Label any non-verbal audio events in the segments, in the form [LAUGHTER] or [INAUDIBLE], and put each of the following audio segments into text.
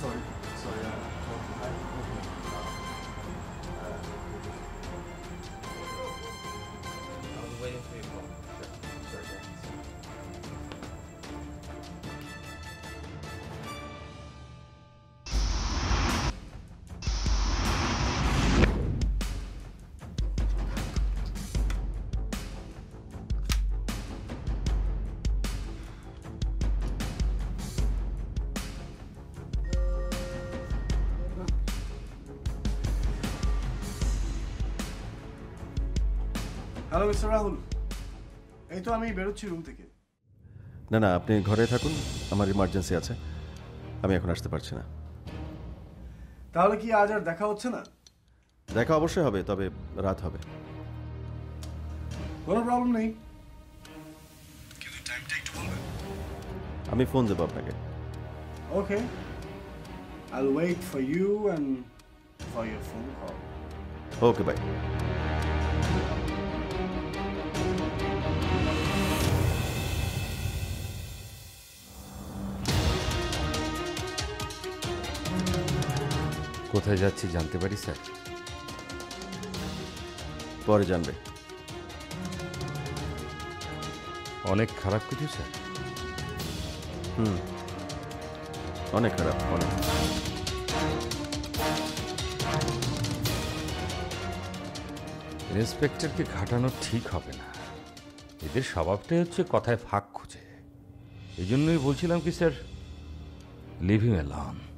sorry, hello mister Rahul এই তো আমি বেরোচ্ছি রুম থেকে। না না আপনি ঘরে থাকুন আমার ইমার্জেন্সি আছে। আমি এখন আসতে পারছি না। তাহলে কি আজ আর দেখা হচ্ছে না? দেখা অবশ্যই হবে তবে রাত হবে। কোনো প্রবলেম নেই। কিন্তু টাইমটা একটু বলবেন আমি ফোন দেবো আপনাকে। Okay I wait for you and for your phone call okay bye কোথায় যাচ্ছি জানতে পারি স্যার? পরে জানবে। অনেক খারাপ কিছু স্যার? হুম। অনেক খারাপ অনেক। ইন্সপেক্টরকে ঘাটানো ঠিক হবে না। এদের স্বভাবটাই হচ্ছে কথায় ফাঁক খুঁজে। এই জন্যই বলছিলাম কি স্যার লিভিং অ্যালন।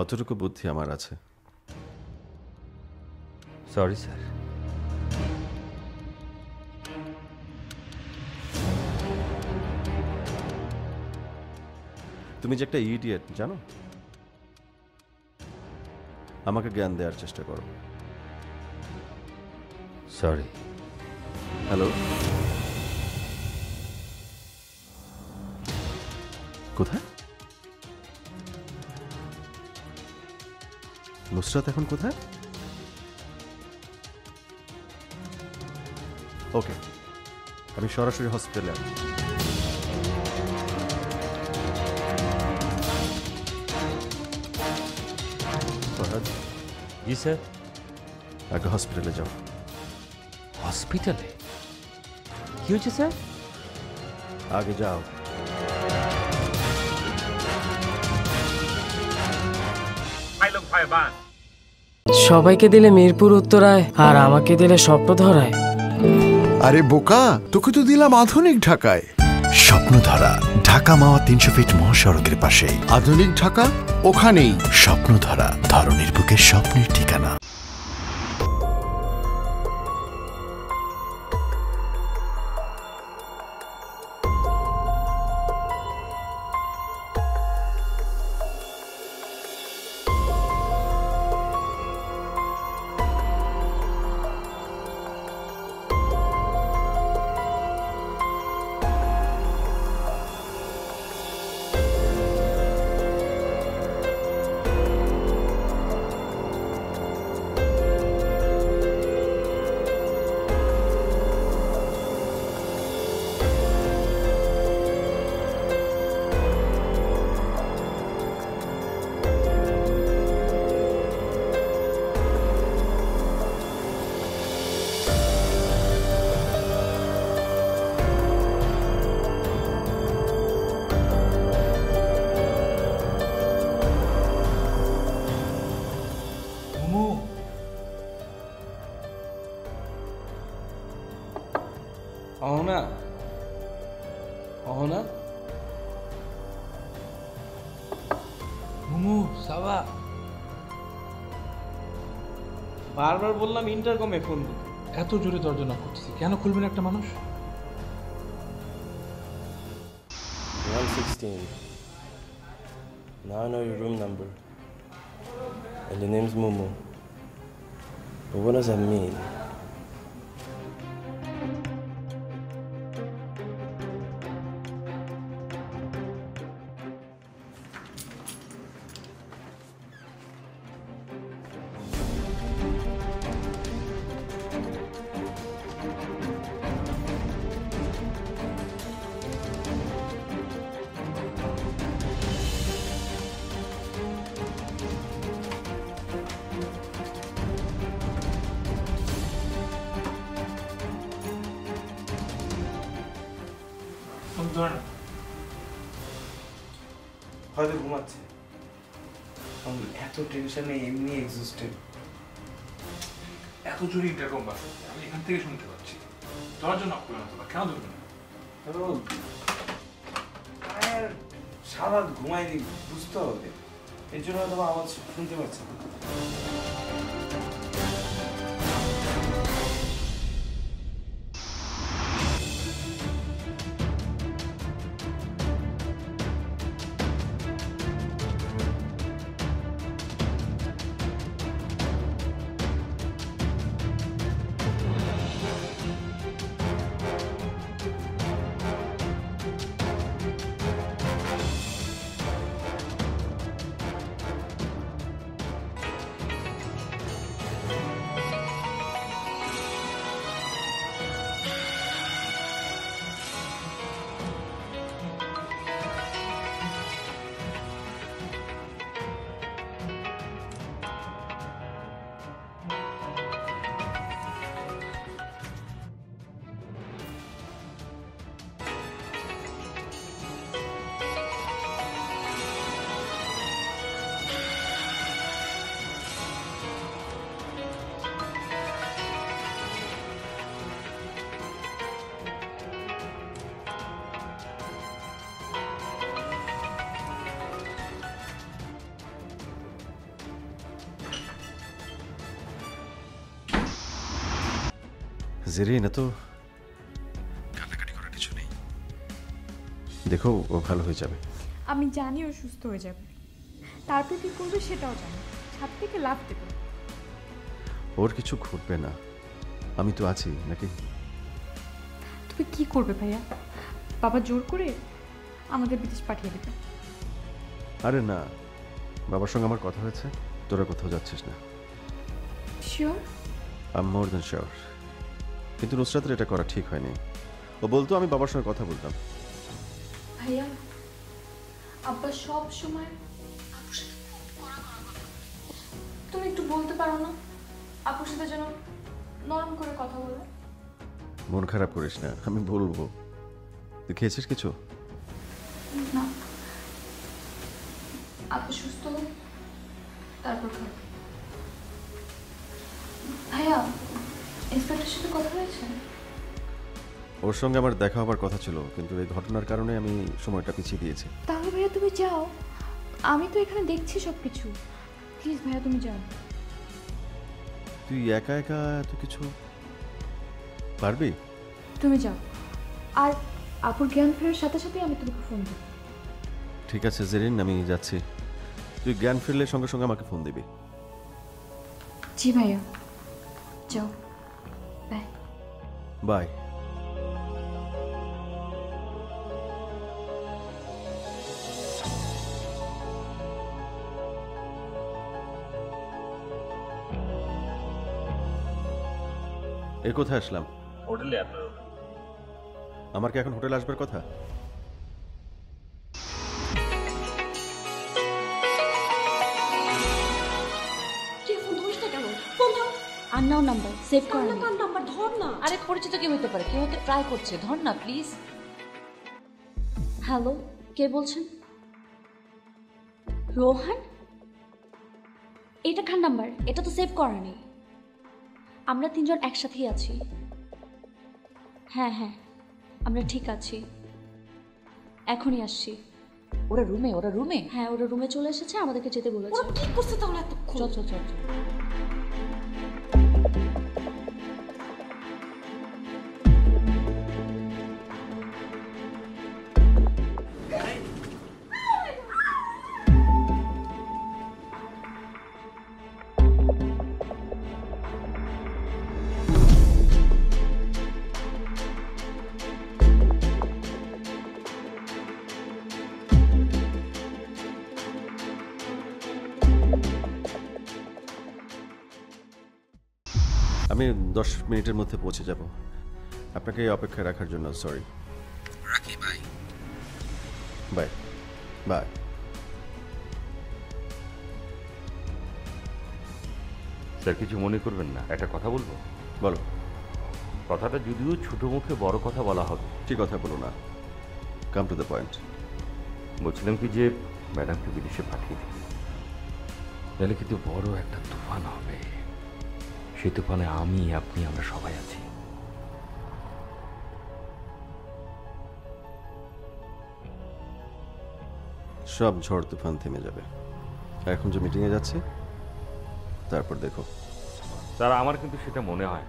অতটুকু বুদ্ধি আমার আছে। সরি স্যার তুমি যে একটা ইডিয়েট জানো? আমাকে জ্ঞান দেওয়ার চেষ্টা করো। সরি হ্যালো কোথায়? নুসরাত এখন কোথায়? ওকে আমি সরাসরি হসপিটালে আসব ফরহাদ, জি স্যার। আগে হসপিটালে যাও। হসপিটালে কি হয়েছে স্যার? আগে যাও। সবাইকে দিলে মিরপুর উত্তরায় আর আমাকে দিলে স্বপ্ন ধরায় আরে বোকা তোকে তো দিলাম আধুনিক ঢাকায়। স্বপ্নধারা ঢাকা মাওয়া তিনশো ফিট মহাসড়কের পাশে আধুনিক ঢাকা? ওখানেই স্বপ্নধারা ধরনের বুকের স্বপ্নের ঠিকানা। অহনা অহনা মুমু সাবা বারবার বললাম ইন্টারকমে ফোন এত জোরে দরজা knock করতেছি কেন খুলবেন একটা মানুষ 116. Now I know your room number. And your name's Mumu. But what does that mean? হয়তো ঘুমাচ্ছে। এত টেনশনে এমনি এক্সিস্টেড এত জোরে ইন্টারকম আমি এখান থেকে শুনতে পাচ্ছি। তোমার জন্য না তোমার কেন ধরবে না? সারা ঘুমায়নি বুঝতে হবে। এর জন্য তোমার আওয়াজ শুনতে পাচ্ছে না। জেরিন এত কান্নাকাটি করার কিছু নেই। দেখো ও ভালো হয়ে যাবে। আমি জানি ও সুস্থ হয়ে যাবে। তারপর কি করবে সেটাও জানি। ছাদ থেকে লাভ দেবে। ওর কিছু ঘটবে না। আমি তো আছি নাকি? তুমি কি করবে ভাইয়া? বাবা জোর করে আমাদের বিদেশ পাঠিয়ে দেবে। আরে না বাবার সঙ্গে আমার কথা হয়েছে। তোরা কোথাও যাচ্ছিস না। Sure I more than sure কিন্তু নুসরাতের এটা করা ঠিক হয়নি। ও বলতো আমি বাবার সঙ্গে কথা বলতাম। ভাইয়া আব্বা সব সময়। তুমি একটু বলতে পারো না? আপুর সাথে যেন নরম করে কথা বলে। মন খারাপ করিস না আমি বলব। তুই খেয়েছিস কিছু? না। আপু সুস্থ তারপর খাব। ভাইয়া ইন্সপেক্টরের সাথে কথা হয়েছে? ওর সঙ্গে আমার দেখা হবার কথা ছিল কিন্তু এই ঘটনার কারণে আমি সময়টা পিছিয়ে দিয়েছি। তাহলে ভাইয়া তুমি যাও। আমি তো এখানে দেখছি সব কিছু প্লিজ ভাইয়া তুমি যাও। তুই একা একা এত কিছু পারবি? তুমি যাও। আর আপুর জ্ঞান ফেরার সাথে সাথে আমি তোমাকে ফোন দেবো। ঠিক আছে জেরিন আমি যাচ্ছি। তুই জ্ঞান ফিরলে সঙ্গে সঙ্গে আমাকে ফোন দিবি। জি ভাইয়া। যাও। বাই বাই এ কোথায় আসলাম? হোটেলে আপনার আমার কি এখন হোটেলে আসবার কথা? কি ফোন ধরিস না কেন? ফোন ধর। আননাও নাম্বার সেভ করা না আরে পরিচিত কেউ হতে পারে কেউ হতে ট্রাই করছে ধর না প্লিজ হ্যালো কে বলছেন? রোহান? এটা খান নাম্বার এটা তো সেভ করা নেই। আমরা তিনজন একসাথেই আছি। হ্যাঁ হ্যাঁ আমরা ঠিক আছি। এখনই আসছি। ওরা রুমে ওরা রুমে হ্যাঁ ওরা রুমে চলে এসেছে আমাদেরকে যেতে বলেছে। কি করছে তাহলে এত চল চল চল চল। আমি দশ মিনিটের মধ্যে পৌঁছে যাব। আপনাকে অপেক্ষায় রাখার জন্য সরি রাখি ভাই বাই বাই স্যার কিছু মনে করবেন না। একটা কথা বলব? বলো। কথাটা যদিও ছোট মুখে বড় কথা বলা হবে। ঠিক কথা বলো না? কাম টু দ্য পয়েন্ট বলছিলাম কি যে ম্যাডামকে বিদেশে পাঠিয়ে দিই তাহলে কিন্তু বড় একটা তুফান হবে। সেই তুফানে আমি আপনি আমরা সবাই আছি। সব ঝড় তুফান থেমে যাবে। এখন যে মিটিংয়ে যাচ্ছে তারপর দেখো। স্যার আমার কিন্তু সেটা মনে হয়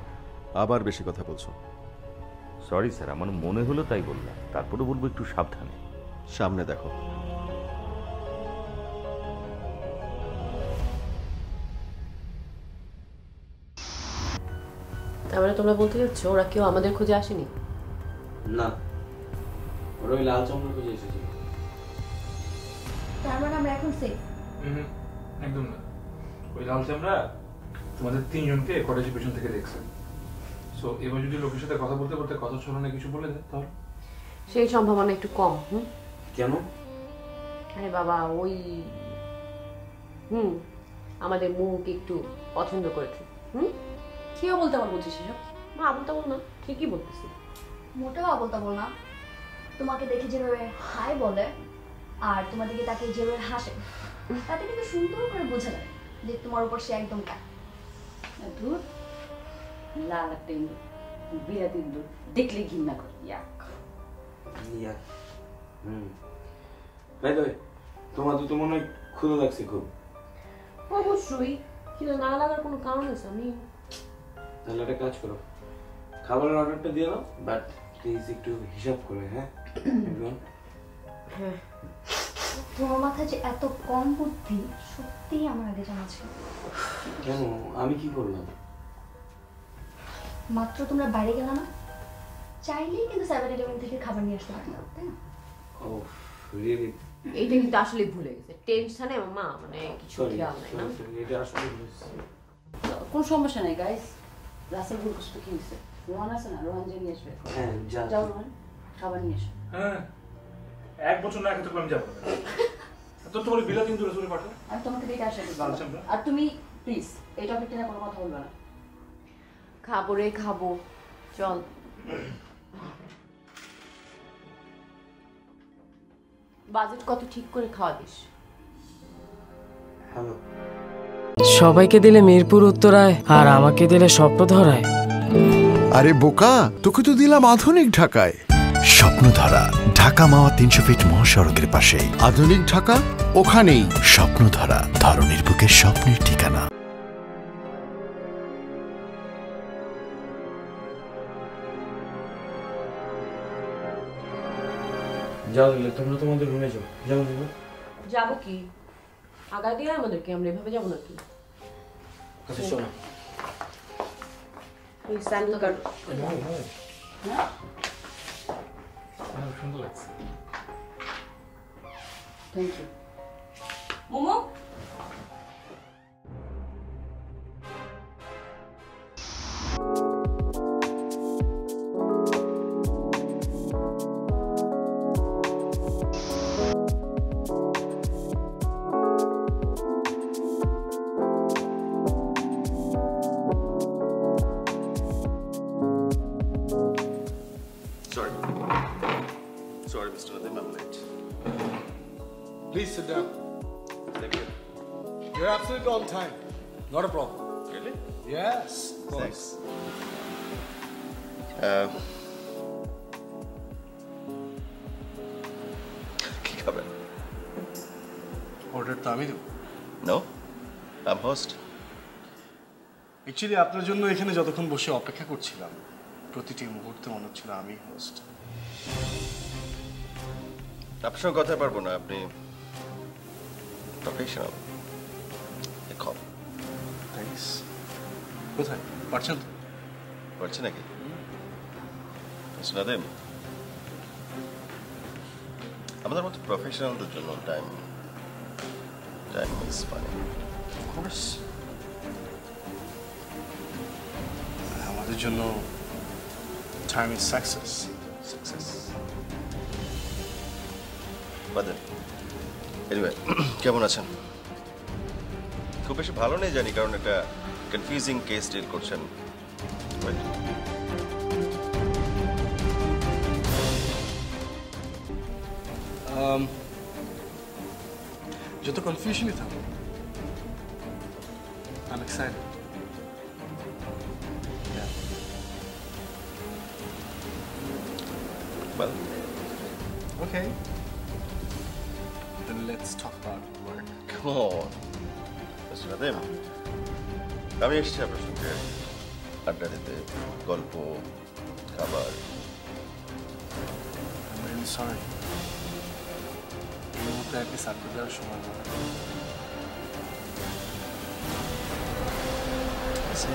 আবার বেশি কথা বলছো। সরি স্যার আমার মনে হলো তাই বললাম। তারপরে বলব একটু সাবধানে। সামনে দেখো। তার মানে তোমরা বলতে চাচ্ছ ওরা কেউ আমাদের খোঁজে আসেনি? না। ওরা ওই লাল চমড়া খুঁজে এসেছিল। তার মানে আমরা এখন সেফ হুম একদম না। ওই লাল চামড়া তোমাদের তিনজনকে কলেজের পেছন থেকে দেখছে। সো এবার যদি লোকের সাথে কথা বলতে বলতে কথা ছড়ানো কিছু বলে দেয় তাহলে? সেই সম্ভাবনা একটু কম হুম? কেন? আরে বাবা ওই হুম আমাদের মুখ একটু পছন্দ করেছে হুম? কেউ বলতে আমার বলছিস সেসব না আবল তাবল না ঠিকই বলতেছি। মোটেও আবল তাবল না। তোমাকে দেখে যেভাবে হাই বলে আর তোমার দিকে তাকে যেভাবে হাসে তাতে কিন্তু সুন্দর করে বোঝা যায় যে তোমার উপর সে একদম কাট ধুর। লাল একটা ইন্দুর বিরাট ইন্দুর দেখলে ঘৃণা করি ইয়াক। ইয়া হুম। ভাই ভাই তোমার তো মনে হয় ক্ষুদা লাগছে খুব। অবশ্যই কিন্তু না লাগার কোনো কারণ আছে? আমি তাহলে একটা কাজ করো। খাবারের অর্ডারটা দিয়ে দাও বাট প্লিজ একটু হিসাব করে হ্যাঁ? [COUGHS] হ্যাঁ। তোমার মাথায় যে এত কম বুদ্ধি সত্যিই আমার আগে জানা ছিল। কেন? আমি কি করলাম? মাত্র তোমরা বাইরে গেলে না? চাইলেই কিন্তু সেভেন ইলেভেন থেকে খাবার নিয়ে আসতে পারতাম তাই না? ও রিয়েলি এইটা কিন্তু আসলে ভুলে গেছে। টেনশনে আমার মা মানে কিছু খেয়াল নাই না। এটা আসলে। কোন সমস্যা নাই গাইস রাসেল ভুল কি হয়েছে রোহান আছে না? রোহান যে নিয়ে আসবে। হ্যাঁ যাও রোহান খাবার নিয়ে এসো। হ্যাঁ এক বছর না খেতে আমি যাব তো বলে বিলাতি ইন্দুরে চলে পাঠাও আমি তোমাকে দেখে আসা আর তুমি প্লিজ এই টপিকটা নিয়ে কোনো কথা বলবে না। খাব রে খাব। চল। বাজেট কত ঠিক করে খাওয়া দিস হ্যালো। সবাইকে দিলে মিরপুর উত্তরায় আর আমাকে দিলে স্বপ্ন ধরায় আরে বোকা তোকে তো দিলাম আধুনিক ঢাকায়। স্বপ্নধারা ঢাকা মাওয়া তিনশো ফিট মহাসড়কের পাশেই। আধুনিক ঢাকা? ওখানেই। স্বপ্নধারা ধরনের বুকের স্বপ্নের ঠিকানা। যাও তোমরা তোমাদের রুমে যাও যাও। যাব কি? আগা দিয়ে আমাদেরকে আমরা এভাবে যাব নাকি? আচ্ছা শোনো। ওই স্যান্ডেল কার্ড সুন্দর লাগছে। Thank you Momo? Absolutely on time. Not a problem. Really? Yes, of course. Thanks. Uh, কি খাবেন অর্ডার তো আমি দেবো নো আম হোস্ট অ্যাকচুয়ালি আপনার জন্য এখানে যতক্ষণ বসে অপেক্ষা করছিলাম প্রতিটি মুহূর্তে মনে হচ্ছিল আমি হোস্ট আপনার সঙ্গে কথা পারব না আপনি প্রফেশনাল কোথায়? পারছেন পারছি নাকি? নাদেম আমাদের মতো প্রফেশনালদের জন্য time time is funny course আমাদের জন্য টাইম ইজ সাকসেস সাকসেস বাদেন এনিওয়ে কেমন আছেন? খুব বেশি ভালো নেই জানি কারণ একটা কনফিউজিং কেস ডিল করছেন Right? Um, যত কনফিউশনই থাকুক I'm excited. Yeah. Well, Okay. Then let's talk about work. come on. Mr. Nadim, আমি এসেছি আপনার সঙ্গে। আড্ডা দিতে গল্প খাবার। এই মুহূর্তে দেওয়ার সময় আচ্ছা